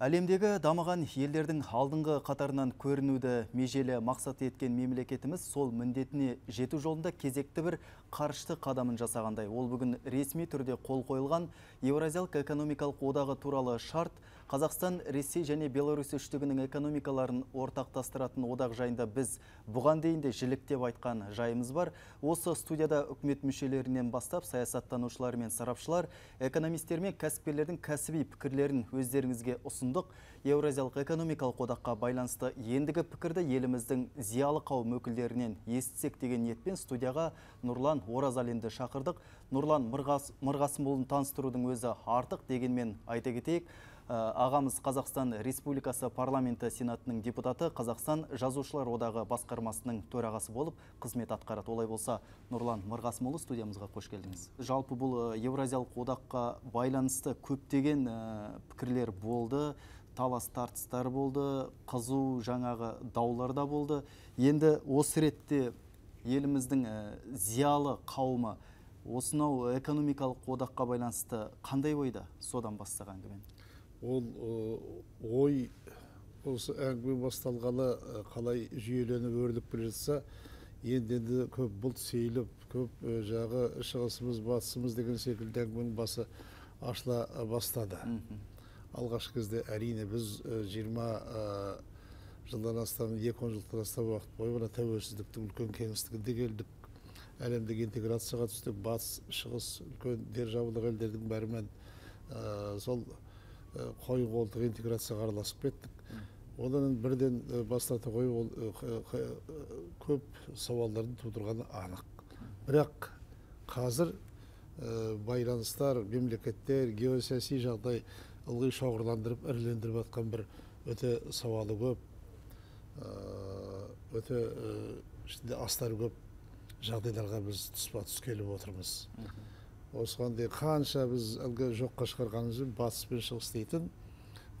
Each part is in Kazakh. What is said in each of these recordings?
Әлемдегі дамыған елдердің алдыңғы қатарынан көрінуді межелі мақсат еткен мемлекетіміз сол міндетіне жету жолында кезекті бір қарышты қадамын жасағандай. Ол бүгін ресми түрде қол қойылған Еуразиялық экономикалық одағы туралы шарт Қазақстан, Ресей және Беларусь үштігінің экономикаларын ортақтастыратын одақ жайында біз бұған дейін де жіліктеп айтқан жайымыз бар. Осы студияда үкімет мүшелерінен бастап саясаттанушылар мен сарапшылар, экономистер мен кәсіпкерлердің кәсіби пікірлерін өздеріңізге ұсындық. Еуразиялық экономикалық одаққа байланысты ендігі пікірді еліміздің зиялы қауым өкілдерінен естісек деген ниетпен студияға Нұрлан Оразалинді шақырдық. Нұрлан таныстырудың өзі артық дегенмен айта кетейік. Ағамыз Қазақстан Республикасы парламенті сенатының депутаты Қазақстан жазушылар одағы басқармасының төрағасы болып қызмет атқарады. Олай болса, Нұрлан Мырғасымұлы студиямызға қош келдіңіз. Жалпы бұл Еуразиялық одаққа байланысты көптеген пікірлер болды талас тартыстар болды қызу жаңағы даулар да болды енді осы ретте еліміздің зиялы қауымы осынау экономикалық одаққа байланысты қандай ойда содан бастаған әңгімені ол ой осы әңгіме басталғалы қалай жүйеленіп өріліп келе жатса енді енді көп бұлт сейіліп көп жағы шығысымыз батысымыз деген секілді әңгіменің басы ашыла бастады. Алғашқы кезде әрине біз жиырма жылдан астам екі он жылдан астам уақыт бойы мына тәуелсіздіктің үлкен кеңістігінде келдік. Әлемдік интеграцияға түстік батыс шығыс үлкен державалық елдердің бәрімен сол қой қолтық интеграцияға араласып кеттік. Одан бірден бастата қойып ол көп сауалдардың тудырғаны анық. Бірақ қазір байланыстар мемлекеттер геосаяси жағдай ылғи шоғырландырып ірілендіріп жатқан бір өте сауалы көп өте ішінде астары көп. Жағдайларға біз тұспа тұс келіп отырмыз. Осыған дейін қанша біз әлгі жоққа шығарғанымызбен батыс пен шығыс дейтін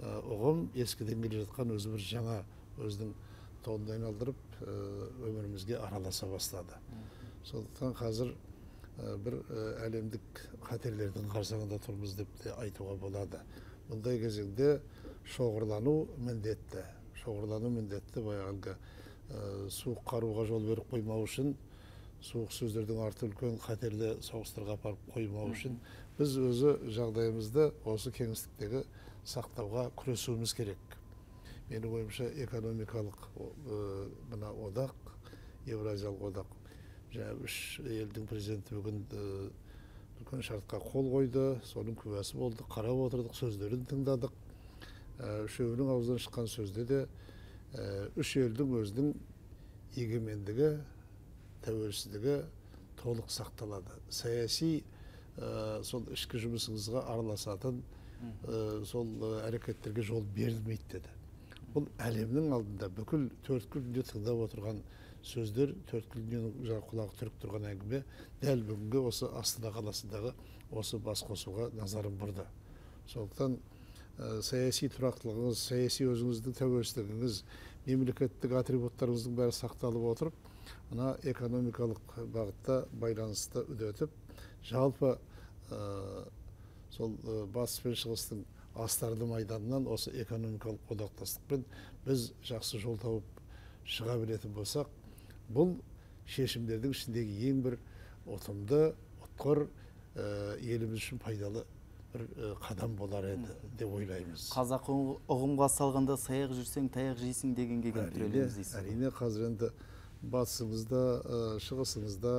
ұғым ескіден келе жатқан өзі бір жаңа өзінің толын айналдырып өмірімізге араласа бастады. Сондықтан қазір бір әлемдік қатерлердің қарсаңында тұрмыз деп те айтуға болады. Бұндай кезеңде шоғырлану міндетті. Шоғырлану міндетті баяғы суық қаруға жол беріп қоймау үшін суық сөздердің арты үлкен қатерлі соғыстарға апарып қоймау үшін біз өзі жағдайымызды осы кеңістіктегі сақтауға күресуіміз керек. Менің ойымша экономикалық мына одақ еуразиялық одақ. Жаңағы үш елдің президенті бүгін үлкен шартқа қол қойды соның куәсі болдық қарап отырдық сөздерін тыңдадық. Үшеуінің аузынан шыққан сөзде де үш елдің өзінің егемендігі тәуелсіздігі толық сақталады. Саяси сол ішкі жұмысыңызға араласатын сол әрекеттерге жол берілмейді деді. Бұл әлемнің алдында бүкіл төрткүл дүние тыңдап отырған сөздер төрткүл дүниенің жаңағы құлағы түрік тұрған әңгіме дәл бүгінгі осы астана қаласындағы осы бас қосуға назарын бұрды. Сондықтан саяси тұрақтылығыңыз саяси өзіңіздің тәуелсіздігіңіз мемлекеттік атрибуттарыңыздың бәрі сақталып отырып мына экономикалық бағытта байланысты үдетіп жалпы сол батыс пен шығыстың астарды майданынан осы экономикалық одақтастықпен біз жақсы жол тауып шыға білетін болсақ бұл шешімдердің ішіндегі ең бір ұтымды ұтқыр еліміз үшін пайдалы бір қадам болар еді деп ойлаймыз. Қазақ ұғымға салғанда саяқ жүрсең таяқ жейсің дегенге келіп тірелеміз дейсіз әрине қазір енді батысыңызда шығысыңызда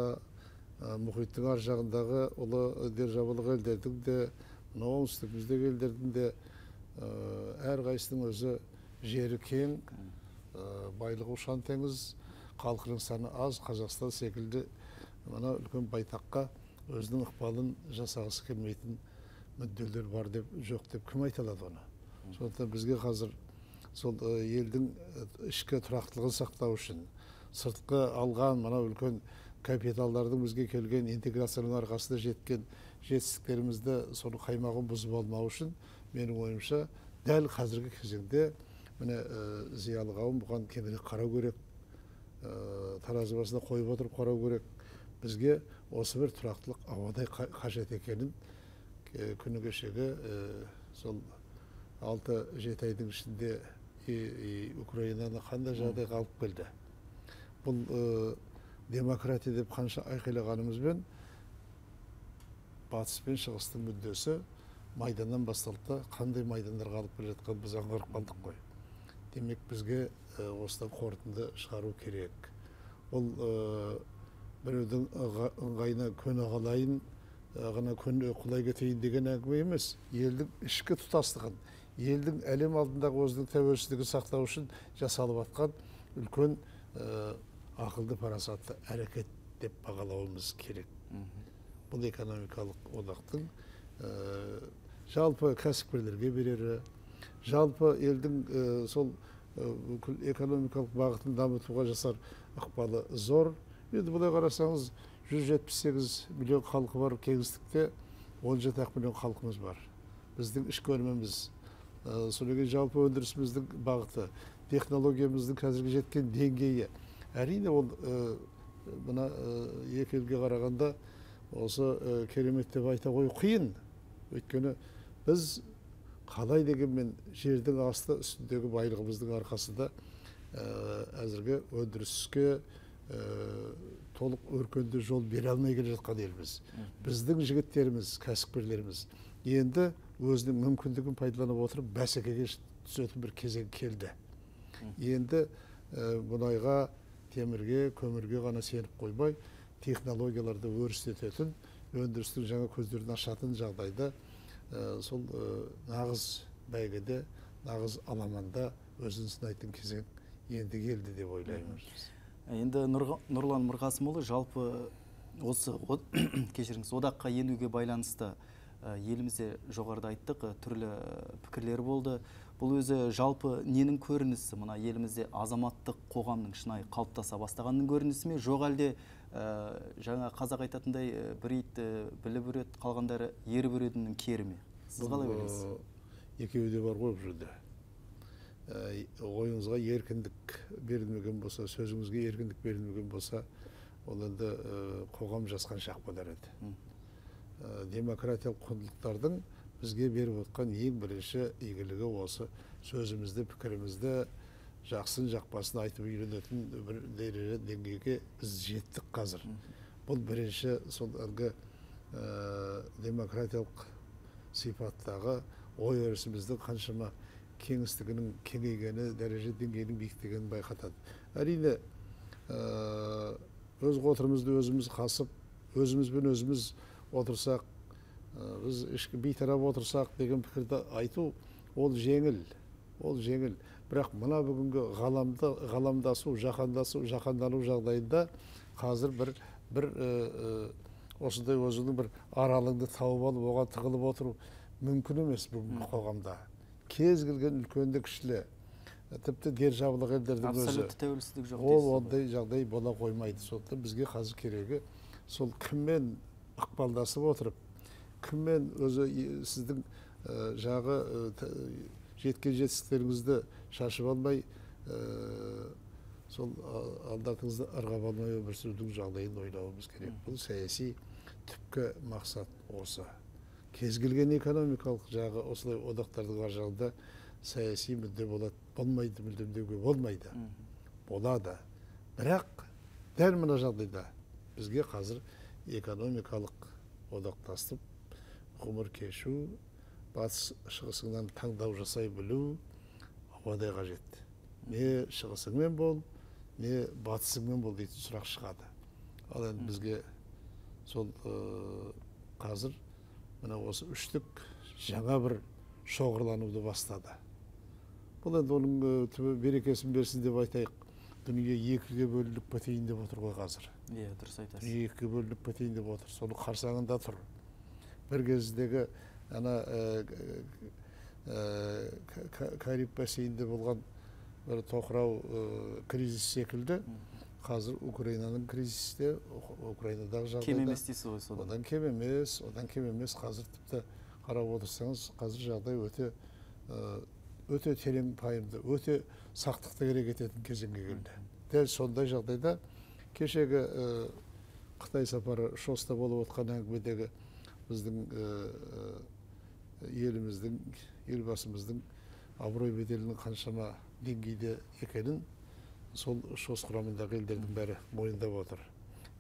мұхиттың ар жағындағы ұлы державалық елдердің де мынау оңтүстігіміздегі елдердің де әрқайсысының өзі жері кең байлығы ұшан теңіз халқының саны аз қазақстан секілді мына үлкен байтаққа өзінің ықпалын жасағысы келмейтін мүдделер бар деп жоқ деп кім айта алады оны? Сондықтан бізге қазір сол елдің ішкі тұрақтылығын сақтау үшін сыртқы алған мынау үлкен капиталдардың бізге келген интеграцияның арқасында жеткен жетістіктерімізді соның қаймағын бұзып алмау үшін менің ойымша дәл қазіргі кезеңде міне зиялы қауым бұған кеңірек қарау керек таразы басына қойып отырып қарау керек. Бізге осы бір тұрақтылық ауадай қажет екенін күні кешегі сол алты жеті айдың ішінде украинаны қандай жағдайға алып келді? Бұл э, демократия деп қанша айқайлағанымызбен батыс пен шығыстың мүддесі майданнан басталды да қандай майдандарға алып келе жатқанын біз аңғарып қалдық қой. Демек бізге э, осыдан қорытынды шығару керек. Ол э, біреудің ыңға- ыңғайына көне қалайын ғана көне құлай кетейін деген әңгіме емес. Елдің ішкі тұтастығын елдің әлем алдындағы өзінің тәуелсіздігін сақтау үшін жасалып жатқан үлкен ақылды парасатты әрекет деп бағалауымыз керек бұл экономикалық одақтың ә, жалпы кәсіпкерлерге берері жалпы елдің ә, сол ә, бүкіл экономикалық бағытын дамытуға жасар ықпалы зор енді былай қарасаңыз 178 миллион халқы бар кеңістікте 17 ақ миллион халқымыз бар біздің ішкі өніміміз ә, содан кейін жалпы өндірісіміздің бағыты технологиямыздың қазіргі жеткен деңгейі әрине ол ә, мына ә, екі елге қарағанда осы ә, керемет деп айта қою қиын. Өйткені біз қалай дегенмен жердің асты үстіндегі байлығымыздың арқасында әзірге өндіріске ә, толық өркенді жол бере алмай келе жатқан елміз. Біздің жігіттеріміз кәсіпкерлеріміз енді өзінің мүмкіндігін пайдаланып отырып бәсекеге түсетін бір кезең келді. Енді ә, мұнайға темірге көмірге ғана сеніп қоймай технологияларды өрістететін өндірістің жаңа көздерін ашатын жағдайда сол нағыз бәйгеде нағыз аламанда өзін сынайтын кезең енді келді деп ойлаймын. Енді нұрлан мырқасымұлы жалпы осы кешіріңіз одаққа енуге байланысты елімізде жоғарыда айттық түрлі пікірлер болды. Бұл өзі жалпы ненің көрінісі? Мына елімізде азаматтық қоғамның шынайы қалыптаса бастағанның көрінісі ме? Жоқ әлде ә, жаңа қазақ айтатындай ә, бір ит ә, біліп үреді қалғандары еріп үредінің кері ме? Сіз қалай ойлайсыз? ә, екеуі де бар ғой бұл жерде. Ә, ойыңызға еркіндік берілмеген болса сөзіңізге еркіндік берілмеген болса ол енді ә, қоғам жасқан шақ болар еді демократиялық құндылықтардың бізге беріп отқан ең бірінші игілігі осы. Сөзімізді пікірімізді жақсын жақпасын айтып үйренетін бір деңгейге біз жеттік қазір. Бұл бірінші сол әлгі ә, демократиялық сипаттағы ой өрісіміздің қаншама кеңістігінің кеңейгені дәреже деңгейінің биіктегенін байқатады. Әрине ә, өз қотырымызды өзіміз қасып өзімізбен өзіміз отырсақ біз ішкі бейтарап отырсақ деген пікірді айту ол жеңіл ол жеңіл бірақ мына бүгінгі ғаламда ғаламдасу жаһандасу жаһандану жағдайында қазір бір бір осындай өзінің бір аралыңды тауып алып оған тығылып отыру мүмкін емес бүгінгі қоғамда кез келген үлкенді кішілі тіпті державалық елдердің өзі абсолютті тәуелсіздік жоқ ол ондай жағдай бола қоймайды сондықтан бізге қазір керегі сол кіммен ықпалдасып отырып кіммен өзі сіздің жағы жеткен жетістіктеріңізді шашып алмай сол а- алды артыңызды ырғап алмай өмір сүрудің жағдайын ойлауымыз керек. Бұл саяси түпкі мақсат осы. Кез келген экономикалық жағы осылай одақтардың ар жағында саяси мүдде болады болмайды мүлдем деуге болмайды болады. Бірақ дәл мына жағдайда бізге қазір экономикалық одақтастық ғұмыр кешу батыс шығысыңнан таңдау жасай білу ауадай қажет. Не шығысыңмен бол не батысыңмен бол дейтін сұрақ шығады. Ал енді бізге сол қазір мына осы үштік жаңа бір шоғырлануды бастады. Бұл енді оның түбі берекесін берсін деп айтайық. Дүние екіге бөлініп кетейін деп отыр ғой қазір. Иә дұрыс айтасыз. Дүние екіге бөлініп кетейін деп отыр. Соның қарсаңында тұр. Бір кездегі ана кариб бассейнінде болған бір тоқырау кризис секілді қазір украинаның кризисі де Ух- украинадағы кем жағдайда емес дейсіз ғой содан одан кем емес одан кем емес қазір тіпті қарап отырсаңыз қазір жағдай өте өте терең пайымды өте сақтықты керек ететін кезеңге келді дәл сондай жағдайда кешегі қытай сапары шоста болып отқан әңгімедегі біздің еліміздің елбасымыздың абырой беделінің қаншама деңгейде екенін сол шос құрамындағы елдердің бәрі мойындап отыр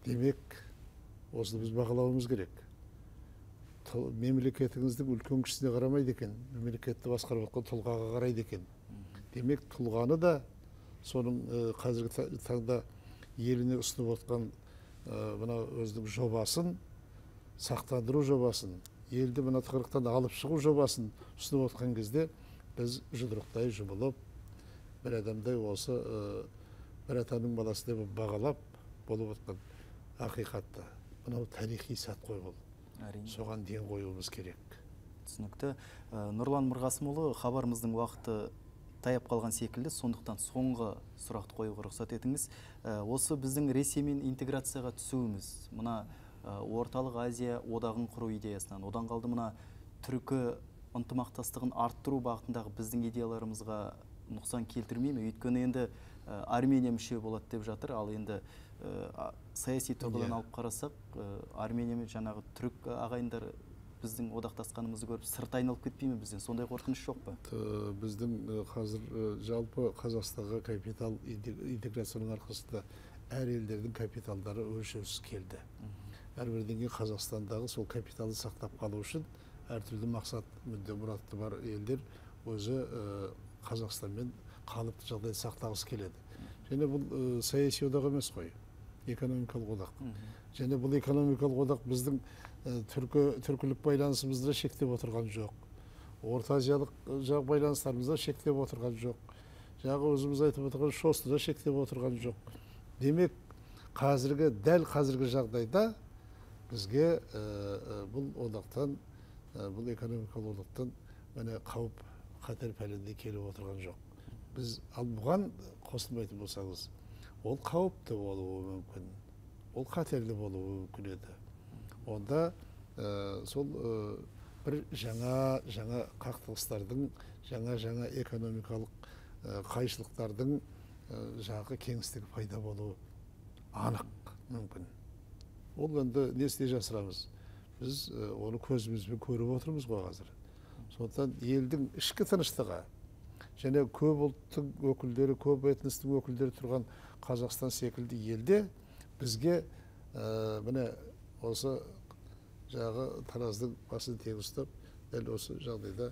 демек осыны біз бағалауымыз керек мемлекетіңіздің үлкен кішісіне қарамайды екен мемлекетті басқарып жатқан тұлғаға қарайды екен демек тұлғаны да соның қазіргі та- таңда еліне ұсынып отқан мына өзінің жобасын сақтандыру жобасын елді мына тығырықтан алып шығу жобасын ұсынып отқан кезде біз жұдырықтай жұмылып бір адамдай осы э, бір атаның баласыдай болып бағалап болып отқан ақиқатты. Мынау тарихи сәт қой бұл. әрине. Соған ден қоюымыз керек. түсінікті. Ә, нұрлан мырғасымұлы хабарымыздың уақыты таяп қалған секілді сондықтан соңғы сұрақты қоюға рұқсат етіңіз. Ә, осы біздің ресеймен интеграцияға түсуіміз мына ә, орталық азия одағын құру идеясынан. Одан қалды мына түркі ынтымақтастығын арттыру бағытындағы біздің идеяларымызға нұқсан келтірмей ме өйткені енді ә, армения мүше болады деп жатыр. Ал енді ә, саяси тұрғыдан Иә. алып қарасақ ә, армения мен жаңағы түрік ағайындар біздің одақтасқанымызды көріп сырт айналып кетпей ме бізден. Сондай қорқыныш жоқ па? Біздің э, қазір э, жалпы қазақстанға капитал инте- интеграцияның арқасында әр елдердің капиталдары өлшеусіз келді. Әрбірден кейін қазақстандағы сол капиталды сақтап қалу үшін әртүрлі мақсат мүдде мұраты бар елдер өзі қазақстанмен қалыпты жағдайды сақтағысы келеді және бұл саяси одақ емес қой экономикалық одақ және бұл экономикалық одақ біздің түркі түркілік байланысымызды да шектеп отырған жоқ орта азиялық жақ байланыстарымызды да шектеп отырған жоқ жаңағы өзіміз айтып отырған шосты да шектеп отырған жоқ демек қазіргі дәл қазіргі жағдайда бізге бұл одақтан бұл экономикалық одақтан міне қауіп қатер пәлендей келіп отырған жоқ. Біз ал бұған қосылмайтын болсаңыз ол қауіпті болуы мүмкін ол қатерлі болуы мүмкін еді. Онда э, сол э, бір жаңа жаңа қақтығыстардың жаңа жаңа экономикалық э, қайшылықтардың э, жағы кеңістігі пайда болуы анық мүмкін. Ол енді не істей жасырамыз. Біз оны көзімізбен көріп отырмыз ғой қазір. Сондықтан елдің ішкі тыныштығы және көп ұлттың өкілдері көп этностың өкілдері тұрған қазақстан секілді елде бізге ә, міне осы жағы тараздың басын тең ұстап дәл осы жағдайда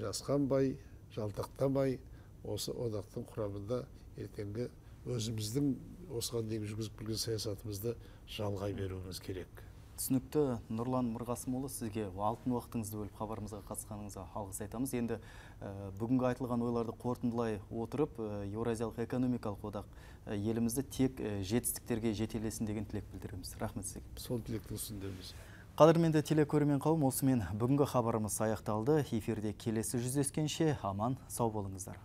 жасқанбай жалтақтамай осы одақтың құрамында ертеңгі өзіміздің осыған дейін жүргізіп келген саясатымызды жалғай беруіміз керек. Түсінікті нұрлан мырғасымұлы сізге алтын уақытыңызды бөліп хабарымызға қатысқаныңызға алғыс айтамыз. Енді ә, бүгінгі айтылған ойларды қорытындылай отырып ә, еуразиялық экономикалық одақ ә, елімізді тек ә, жетістіктерге жетелесін деген тілек білдіреміз. Рахмет сізге. Сол тілектің үстіндеміз қадірменді телекөрермен қауым осымен бүгінгі хабарымыз аяқталды. Эфирде келесі жүздескенше. Аман сау болыңыздар.